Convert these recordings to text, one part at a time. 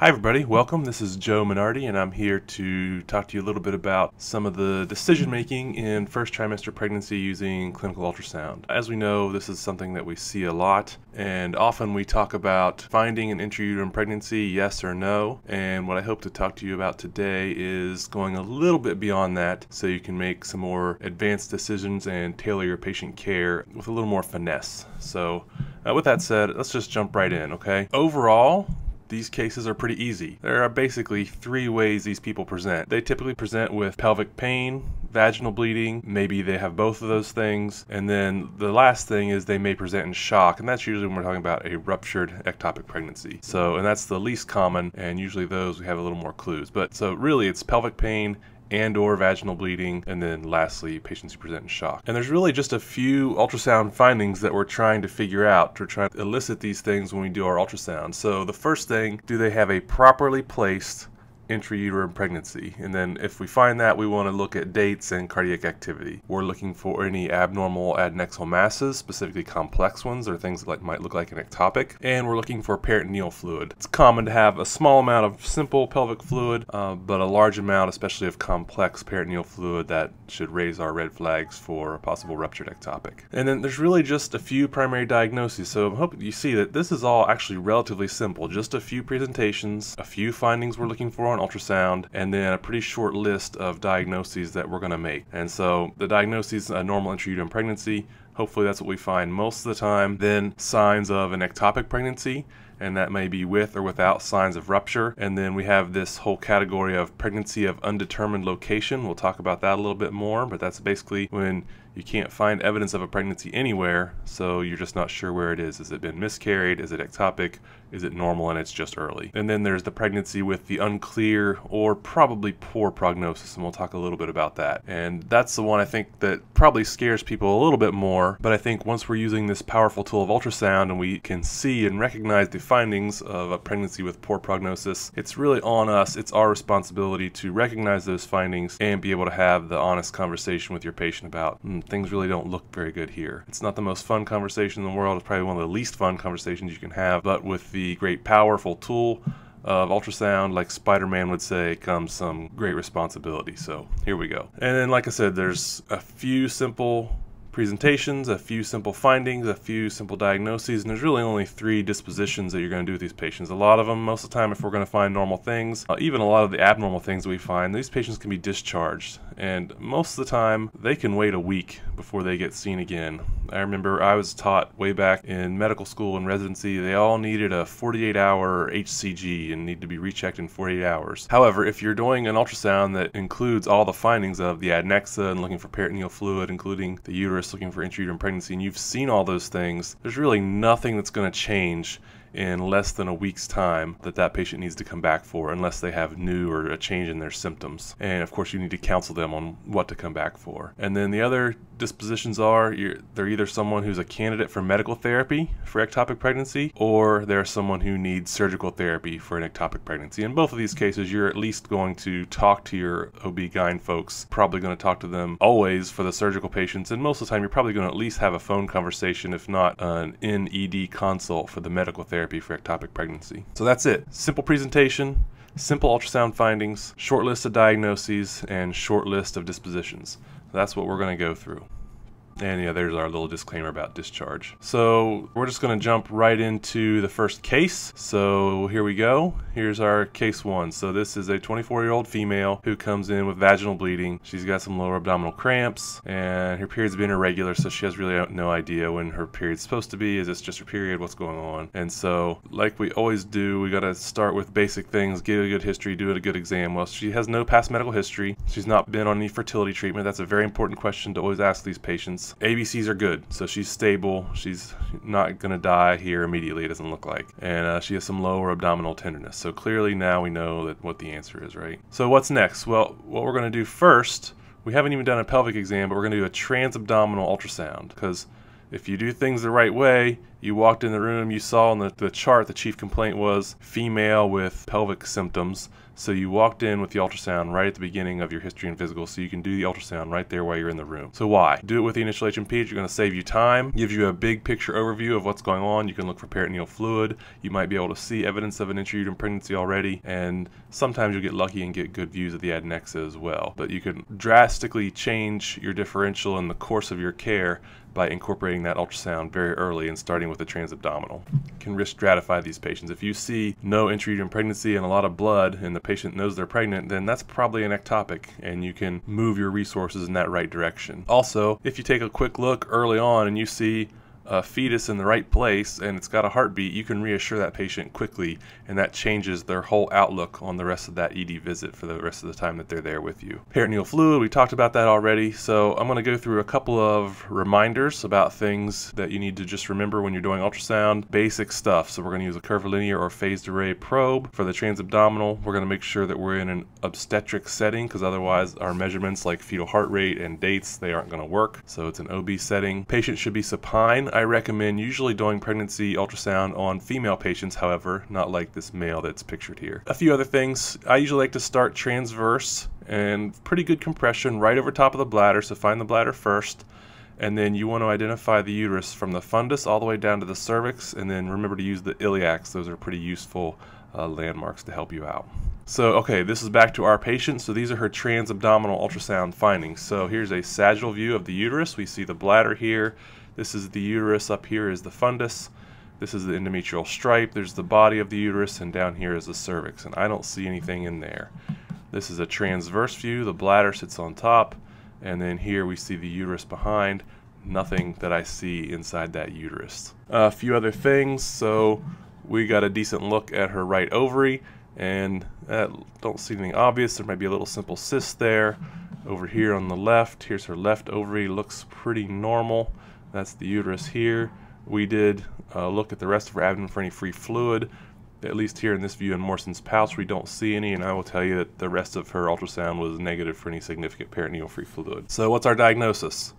Hi, everybody. Welcome. This is Joe Minardi, and I'm here to talk to you a little bit about some of the decision making in first trimester pregnancy using clinical ultrasound. As we know, this is something that we see a lot, and often we talk about finding an intrauterine pregnancy, yes or no. And what I hope to talk to you about today is going a little bit beyond that so you can make some more advanced decisions and tailor your patient care with a little more finesse. So, uh, with that said, let's just jump right in, okay? Overall, these cases are pretty easy. There are basically three ways these people present. They typically present with pelvic pain, vaginal bleeding, maybe they have both of those things, and then the last thing is they may present in shock, and that's usually when we're talking about a ruptured ectopic pregnancy. So, and that's the least common, and usually those we have a little more clues. But so really it's pelvic pain and or vaginal bleeding, and then lastly, patients who present in shock. And there's really just a few ultrasound findings that we're trying to figure out to try to elicit these things when we do our ultrasound. So the first thing, do they have a properly placed intrauterine pregnancy. And then if we find that, we want to look at dates and cardiac activity. We're looking for any abnormal adnexal masses, specifically complex ones or things that might look like an ectopic. And we're looking for peritoneal fluid. It's common to have a small amount of simple pelvic fluid, uh, but a large amount, especially of complex peritoneal fluid, that should raise our red flags for a possible ruptured ectopic. And then there's really just a few primary diagnoses. So I'm hoping you see that this is all actually relatively simple. Just a few presentations, a few findings we're looking for on ultrasound, and then a pretty short list of diagnoses that we're going to make. And so the diagnoses, a uh, normal intrauterine pregnancy, hopefully that's what we find most of the time. Then signs of an ectopic pregnancy, and that may be with or without signs of rupture. And then we have this whole category of pregnancy of undetermined location. We'll talk about that a little bit more, but that's basically when you can't find evidence of a pregnancy anywhere, so you're just not sure where it is. Has it been miscarried? Is it ectopic? Is it normal and it's just early? And then there's the pregnancy with the unclear or probably poor prognosis, and we'll talk a little bit about that. And that's the one I think that probably scares people a little bit more, but I think once we're using this powerful tool of ultrasound and we can see and recognize the findings of a pregnancy with poor prognosis, it's really on us, it's our responsibility to recognize those findings and be able to have the honest conversation with your patient about mm, things really don't look very good here. It's not the most fun conversation in the world, it's probably one of the least fun conversations you can have, but with the the great powerful tool of ultrasound, like Spider Man would say, comes some great responsibility. So here we go. And then, like I said, there's a few simple presentations, a few simple findings, a few simple diagnoses, and there's really only three dispositions that you're going to do with these patients. A lot of them, most of the time, if we're going to find normal things, uh, even a lot of the abnormal things we find, these patients can be discharged. And most of the time, they can wait a week before they get seen again. I remember I was taught way back in medical school and residency, they all needed a 48 hour HCG and need to be rechecked in 48 hours. However, if you're doing an ultrasound that includes all the findings of the adnexa and looking for peritoneal fluid, including the uterus, looking for intrauterine pregnancy, and you've seen all those things, there's really nothing that's going to change in less than a week's time that that patient needs to come back for unless they have new or a change in their symptoms. And of course, you need to counsel them on what to come back for. And then the other dispositions are they're either someone who's a candidate for medical therapy for ectopic pregnancy or they're someone who needs surgical therapy for an ectopic pregnancy. In both of these cases, you're at least going to talk to your OB-GYN folks, probably going to talk to them always for the surgical patients, and most of the time you're probably going to at least have a phone conversation, if not an in-ED consult for the medical therapy therapy for ectopic pregnancy. So that's it. Simple presentation, simple ultrasound findings, short list of diagnoses, and short list of dispositions. That's what we're going to go through. And yeah, there's our little disclaimer about discharge. So we're just to jump right into the first case. So here we go. Here's our case one. So this is a 24 year old female who comes in with vaginal bleeding. She's got some lower abdominal cramps and her period's been irregular, so she has really no idea when her period's supposed to be. Is this just her period? What's going on? And so, like we always do, we got to start with basic things, get a good history, do it a good exam. Well, she has no past medical history. She's not been on any fertility treatment. That's a very important question to always ask these patients. ABCs are good, so she's stable. She's not going to die here immediately, it doesn't look like. And uh, she has some lower abdominal tenderness. So clearly now we know that what the answer is, right? So what's next? Well, what we're going to do first, we haven't even done a pelvic exam, but we're going to do a transabdominal ultrasound because if you do things the right way You walked in the room, you saw on the, the chart the chief complaint was female with pelvic symptoms. So you walked in with the ultrasound right at the beginning of your history and physical, so you can do the ultrasound right there while you're in the room. So why? Do it with the initial H&P. You're going to save you time, gives you a big picture overview of what's going on. You can look for peritoneal fluid. You might be able to see evidence of an intrauterine pregnancy already, and sometimes you'll get lucky and get good views of the adnexa as well. But you can drastically change your differential in the course of your care by incorporating that ultrasound very early and starting with the transabdominal. Can risk stratify these patients. If you see no intrauterine pregnancy and a lot of blood and the patient knows they're pregnant, then that's probably an ectopic and you can move your resources in that right direction. Also, if you take a quick look early on and you see a fetus in the right place and it's got a heartbeat, you can reassure that patient quickly, and that changes their whole outlook on the rest of that ED visit for the rest of the time that they're there with you. Peritoneal fluid, we talked about that already, so I'm going to go through a couple of reminders about things that you need to just remember when you're doing ultrasound. Basic stuff, so we're going to use a curvilinear or phased array probe. For the transabdominal, we're going to make sure that we're in an obstetric setting because otherwise our measurements like fetal heart rate and dates, they aren't going to work. So it's an OB setting. Patient should be supine. I recommend usually doing pregnancy ultrasound on female patients, however, not like this male that's pictured here. A few other things. I usually like to start transverse and pretty good compression right over top of the bladder, so find the bladder first. And then you want to identify the uterus from the fundus all the way down to the cervix, and then remember to use the iliacs. Those are pretty useful uh, landmarks to help you out. So, okay, this is back to our patient. So these are her transabdominal ultrasound findings. So here's a sagittal view of the uterus. We see the bladder here. This is the uterus, up here is the fundus. This is the endometrial stripe. There's the body of the uterus, and down here is the cervix, and I don't see anything in there. This is a transverse view. The bladder sits on top, and then here we see the uterus behind. Nothing that I see inside that uterus. A few other things. So we got a decent look at her right ovary, and uh, don't see anything obvious. There might be a little simple cyst there. Over here on the left, here's her left ovary. Looks pretty normal. That's the uterus here. We did uh, look at the rest of her abdomen for any free fluid. At least here in this view in Morison's pouch, we don't see any, and I will tell you that the rest of her ultrasound was negative for any significant peritoneal free fluid. So what's our diagnosis?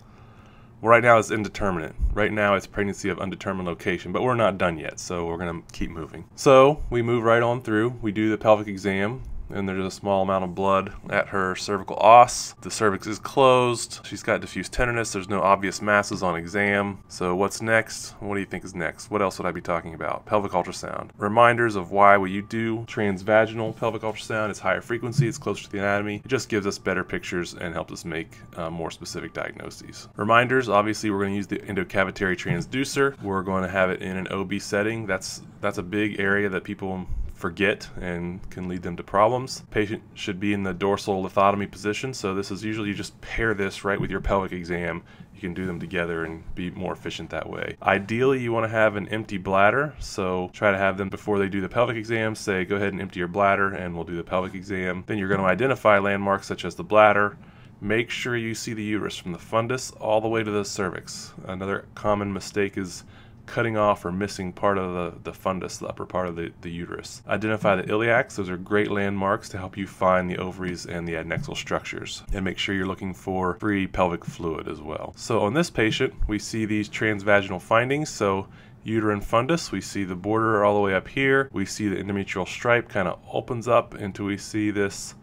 Well, right now it's indeterminate. Right now it's pregnancy of undetermined location, but we're not done yet, so we're going to keep moving. So we move right on through. We do the pelvic exam and there's a small amount of blood at her cervical os. The cervix is closed. She's got diffuse tenderness. There's no obvious masses on exam. So what's next? What do you think is next? What else would I be talking about? Pelvic ultrasound. Reminders of why will you do transvaginal pelvic ultrasound. It's higher frequency. It's closer to the anatomy. It just gives us better pictures and helps us make uh, more specific diagnoses. Reminders. Obviously, we're going to use the endocavitary transducer. We're going to have it in an OB setting. That's that's a big area that people forget and can lead them to problems. Patient should be in the dorsal lithotomy position, so this is usually you just pair this right with your pelvic exam. You can do them together and be more efficient that way. Ideally, you want to have an empty bladder, so try to have them before they do the pelvic exam. Say, go ahead and empty your bladder, and we'll do the pelvic exam. Then you're going to identify landmarks such as the bladder, make sure you see the uterus from the fundus all the way to the cervix. Another common mistake is cutting off or missing part of the, the fundus, the upper part of the, the uterus. Identify the iliacs, those are great landmarks to help you find the ovaries and the adnexal structures. And make sure you're looking for free pelvic fluid as well. So on this patient, we see these transvaginal findings. So uterine fundus. We see the border all the way up here. We see the endometrial stripe kind of opens up until we see this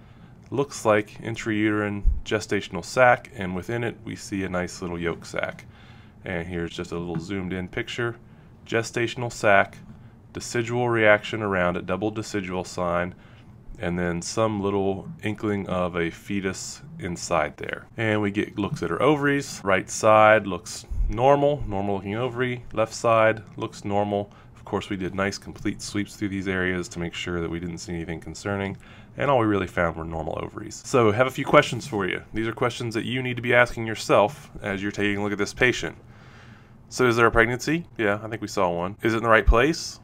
looks like intrauterine gestational sac and within it we see a nice little yolk sac. And here's just a little zoomed in picture. Gestational sac, decidual reaction around it, double decidual sign, and then some little inkling of a fetus inside there. And we get looks at her ovaries. Right side looks normal, normal looking ovary. Left side looks normal. Of course, we did nice complete sweeps through these areas to make sure that we didn't see anything concerning. And all we really found were normal ovaries. So, have a few questions for you. These are questions that you need to be asking yourself as you're taking a look at this patient. So is there a pregnancy? Yeah, I think we saw one. Is it in the right place?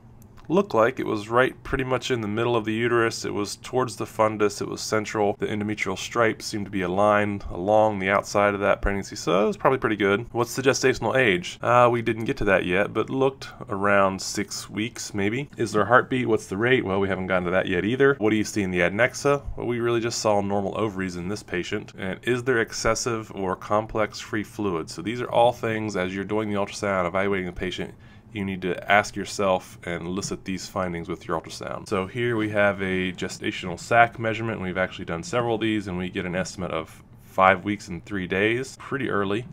Looked like it was right pretty much in the middle of the uterus. It was towards the fundus. It was central. The endometrial stripe seemed to be aligned along the outside of that pregnancy, so it was probably pretty good. What's the gestational age? Uh, we didn't get to that yet, but looked around six weeks maybe. Is there a heartbeat? What's the rate? Well, we haven't gotten to that yet either. What do you see in the adnexa? Well, we really just saw normal ovaries in this patient. And is there excessive or complex free fluid? So these are all things as you're doing the ultrasound, evaluating the patient, you need to ask yourself and elicit these findings with your ultrasound. So here we have a gestational sac measurement. We've actually done several of these and we get an estimate of five weeks and three days, pretty early.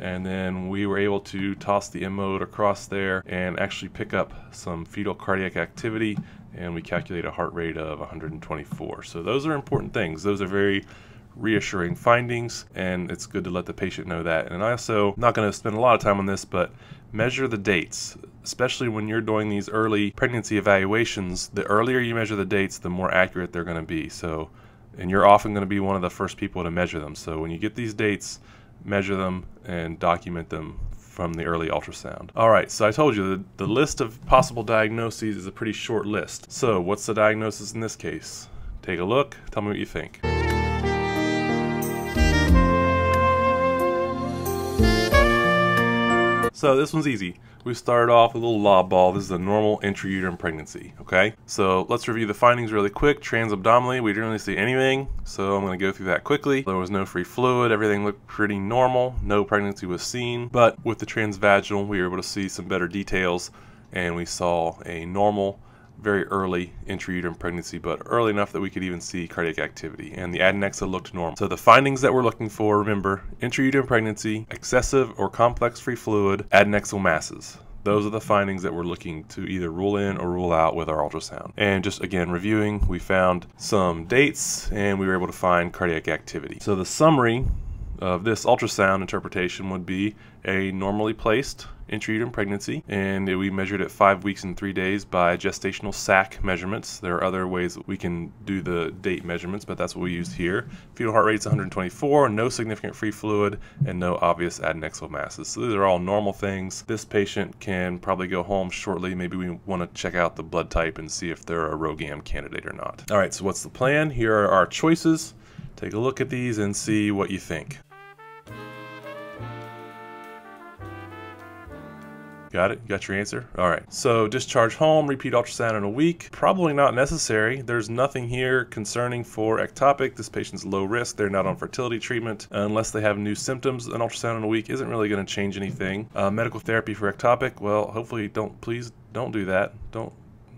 And then we were able to toss the M-mode across there and actually pick up some fetal cardiac activity and we calculate a heart rate of 124. So those are important things. Those are very reassuring findings and it's good to let the patient know that. And I also, not going to spend a lot of time on this, but measure the dates, especially when you're doing these early pregnancy evaluations. The earlier you measure the dates, the more accurate they're going to be. So, and you're often going to be one of the first people to measure them. So when you get these dates, measure them and document them from the early ultrasound. All right, so I told you the, the list of possible diagnoses is a pretty short list. So what's the diagnosis in this case? Take a look, tell me what you think. So this one's easy. We started off with a little lob ball. This is a normal intrauterine pregnancy, okay? So let's review the findings really quick. Transabdominally, we didn't really see anything, so I'm gonna go through that quickly. There was no free fluid, everything looked pretty normal, no pregnancy was seen, but with the transvaginal, we were able to see some better details, and we saw a normal very early intrauterine pregnancy, but early enough that we could even see cardiac activity, and the adnexa looked normal. So the findings that we're looking for, remember, intrauterine pregnancy, excessive or complex free fluid, adnexal masses. Those are the findings that we're looking to either rule in or rule out with our ultrasound. And just again reviewing, we found some dates and we were able to find cardiac activity. So the summary of this ultrasound interpretation would be a normally placed intrauterine pregnancy, and we measured it five weeks and three days by gestational sac measurements. There are other ways we can do the date measurements, but that's what we used here. Fetal heart rate is 124, no significant free fluid, and no obvious adnexal masses. So these are all normal things. This patient can probably go home shortly. Maybe we want to check out the blood type and see if they're a RhoGAM candidate or not. All right, so what's the plan? Here are our choices. Take a look at these and see what you think. Got it? Got your answer? All right. So discharge home, repeat ultrasound in a week. Probably not necessary. There's nothing here concerning for ectopic. This patient's low risk. They're not on fertility treatment. Unless they have new symptoms, an ultrasound in a week isn't really going to change anything. Uh, medical therapy for ectopic, well, hopefully don't, please don't do that. Don't,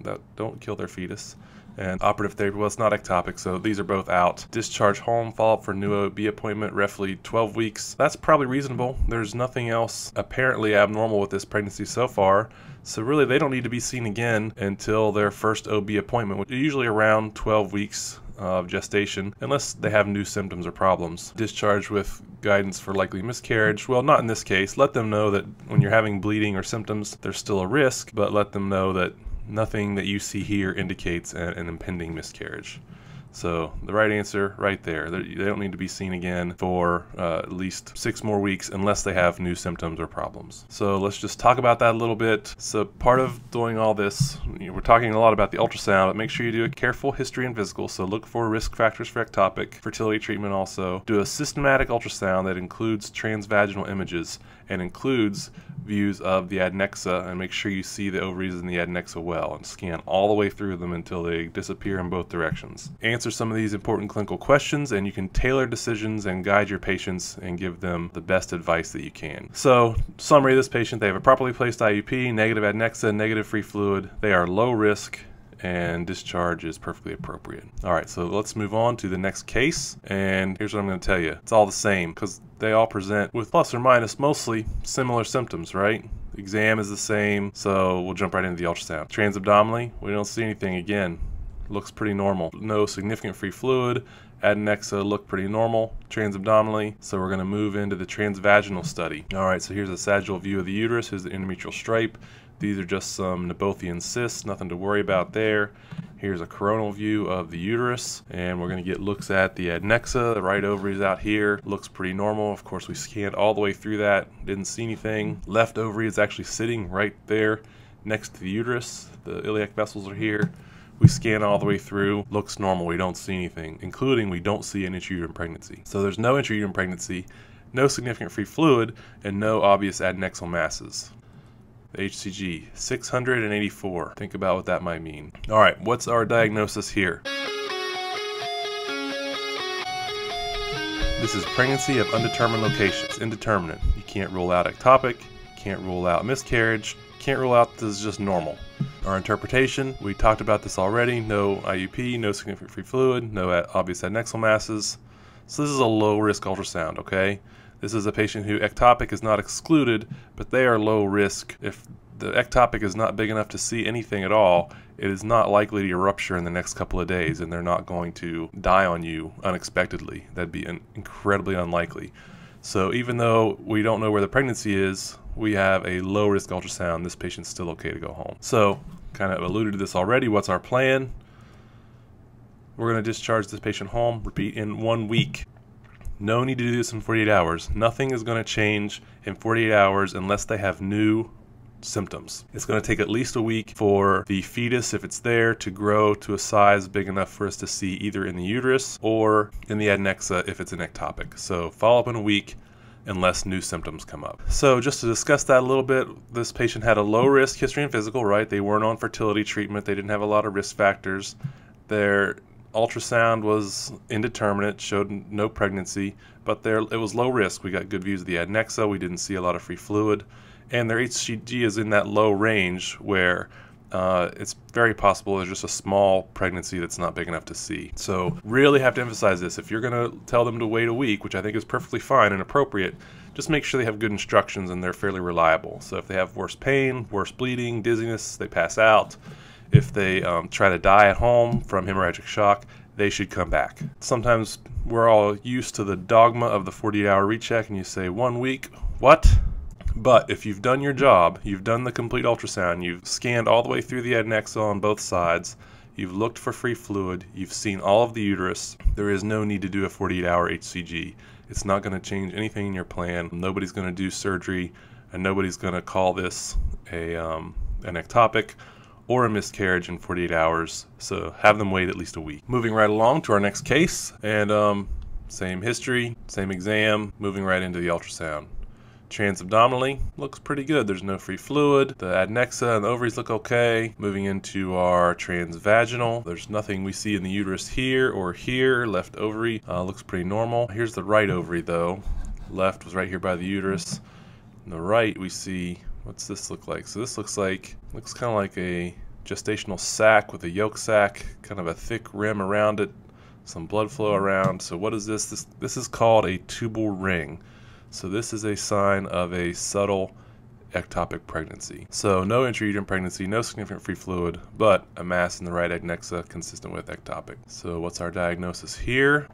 that, don't kill their fetus and operative therapy. Well, it's not ectopic, so these are both out. Discharge home, follow up for new OB appointment, roughly 12 weeks. That's probably reasonable. There's nothing else apparently abnormal with this pregnancy so far. So really, they don't need to be seen again until their first OB appointment, which is usually around 12 weeks of gestation, unless they have new symptoms or problems. Discharge with guidance for likely miscarriage. Well, not in this case. Let them know that when you're having bleeding or symptoms, there's still a risk, but let them know that nothing that you see here indicates an impending miscarriage. So the right answer right there. They don't need to be seen again for uh, at least six more weeks unless they have new symptoms or problems. So let's just talk about that a little bit. So part of doing all this, we're talking a lot about the ultrasound, but make sure you do a careful history and physical. So look for risk factors for ectopic, fertility treatment also. Do a systematic ultrasound that includes transvaginal images and includes views of the adnexa and make sure you see the ovaries and the adnexa well and scan all the way through them until they disappear in both directions. Answer some of these important clinical questions and you can tailor decisions and guide your patients and give them the best advice that you can. So, summary of this patient, they have a properly placed IUP, negative adnexa, negative free fluid. They are low risk and discharge is perfectly appropriate. All right, so let's move on to the next case. And here's what I'm going to tell you. It's all the same because they all present with plus or minus mostly similar symptoms, right? Exam is the same, so we'll jump right into the ultrasound. Transabdominally, we don't see anything again. Looks pretty normal. No significant free fluid. Adnexa look pretty normal transabdominally, so we're going to move into the transvaginal study. All right, so here's a sagittal view of the uterus. Here's the endometrial stripe. These are just some Nabothian cysts, nothing to worry about there. Here's a coronal view of the uterus, and we're going to get looks at the adnexa. The right ovary is out here, looks pretty normal. Of course, we scanned all the way through that, didn't see anything. Left ovary is actually sitting right there next to the uterus. The iliac vessels are here. We scan all the way through, looks normal, we don't see anything, including we don't see an intrauterine pregnancy. So there's no intrauterine pregnancy, no significant free fluid, and no obvious adnexal masses. HCG 684. Think about what that might mean. All right, what's our diagnosis here? This is pregnancy of undetermined locations, indeterminate. You can't rule out ectopic, can't rule out miscarriage, Can't rule out this is just normal. Our interpretation, we talked about this already, no IUP, no significant free fluid, no obvious adnexal masses. So this is a low risk ultrasound, okay? This is a patient who ectopic is not excluded, but they are low risk. If the ectopic is not big enough to see anything at all, it is not likely to rupture in the next couple of days, and they're not going to die on you unexpectedly. That'd be incredibly unlikely. So even though we don't know where the pregnancy is, we have a low risk ultrasound. This patient's still okay to go home. So kind of alluded to this already. What's our plan? We're going to discharge this patient home, repeat, in one week. No need to do this in 48 hours. Nothing is going to change in 48 hours unless they have new symptoms. It's going to take at least a week for the fetus, if it's there, to grow to a size big enough for us to see either in the uterus or in the adnexa if it's an ectopic. So follow up in a week unless new symptoms come up. So just to discuss that a little bit, this patient had a low risk history and physical, right? They weren't on fertility treatment. They didn't have a lot of risk factors. Their ultrasound was indeterminate, showed no pregnancy, but there it was low risk. We got good views of the adnexa. We didn't see a lot of free fluid and their HCG is in that low range where uh, it's very possible there's just a small pregnancy that's not big enough to see. So, really have to emphasize this. If you're going to tell them to wait a week, which I think is perfectly fine and appropriate, just make sure they have good instructions and they're fairly reliable. So, if they have worse pain, worse bleeding, dizziness, they pass out, if they um, try to die at home from hemorrhagic shock, they should come back. Sometimes we're all used to the dogma of the 48 hour recheck, and you say, one week, what? But if you've done your job, you've done the complete ultrasound, you've scanned all the way through the adnexa on both sides, you've looked for free fluid, you've seen all of the uterus, there is no need to do a 48 hour HCG. It's not going to change anything in your plan. Nobody's going to do surgery, and nobody's going to call this a um, an ectopic or a miscarriage in 48 hours. So have them wait at least a week. Moving right along to our next case, and um, same history, same exam, moving right into the ultrasound. Transabdominally, looks pretty good. There's no free fluid. The adnexa and the ovaries look okay. Moving into our transvaginal, there's nothing we see in the uterus here or here. Left ovary uh, looks pretty normal. Here's the right ovary though. Left was right here by the uterus. On the right we see, what's this look like? So this looks like, looks kind of like a gestational sac with a yolk sac, kind of a thick rim around it, some blood flow around. So what is this? This, this is called a tubal ring. So this is a sign of a subtle ectopic pregnancy. So no intrauterine pregnancy, no significant free fluid, but a mass in the right adnexa consistent with ectopic. So what's our diagnosis here?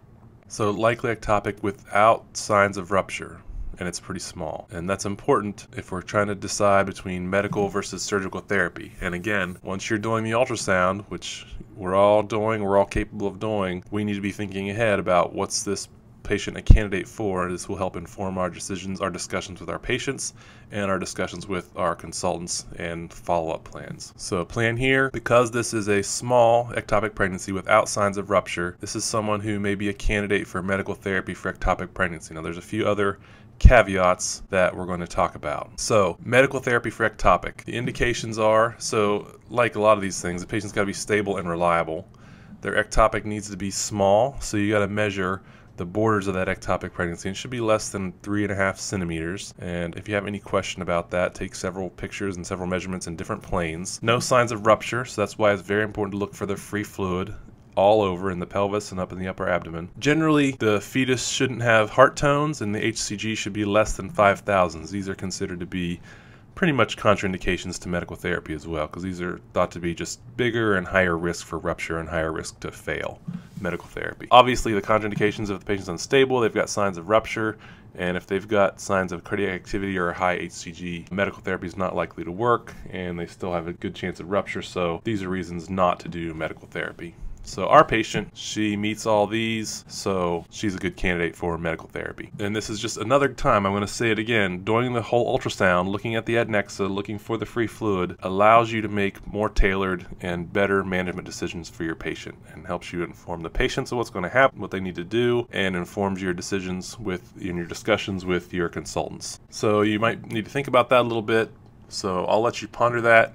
So likely ectopic without signs of rupture and it's pretty small. And that's important if we're trying to decide between medical versus surgical therapy. And again, once you're doing the ultrasound, which we're all doing, we're all capable of doing, we need to be thinking ahead about what's this patient a candidate for. This will help inform our decisions, our discussions with our patients, and our discussions with our consultants and follow-up plans. So plan here, because this is a small ectopic pregnancy without signs of rupture, this is someone who may be a candidate for medical therapy for ectopic pregnancy. Now there's a few other caveats that we're going to talk about. So, medical therapy for ectopic. The indications are so, like a lot of these things, the patient's got to be stable and reliable. Their ectopic needs to be small, so you got to measure the borders of that ectopic pregnancy. It should be less than three and a half centimeters. And if you have any question about that, take several pictures and several measurements in different planes. No signs of rupture, so that's why it's very important to look for the free fluid all over in the pelvis and up in the upper abdomen. Generally, the fetus shouldn't have heart tones and the HCG should be less than 5,000. These are considered to be pretty much contraindications to medical therapy as well, because these are thought to be just bigger and higher risk for rupture and higher risk to fail medical therapy. Obviously, the contraindications if the patient's unstable, they've got signs of rupture, and if they've got signs of cardiac activity or a high HCG, medical therapy is not likely to work, and they still have a good chance of rupture, so these are reasons not to do medical therapy. So our patient, she meets all these, so she's a good candidate for medical therapy. And this is just another time, I'm going to say it again, doing the whole ultrasound, looking at the adnexa, looking for the free fluid, allows you to make more tailored and better management decisions for your patient and helps you inform the patients of what's going to happen, what they need to do, and informs your decisions with in your discussions with your consultants. So you might need to think about that a little bit. So I'll let you ponder that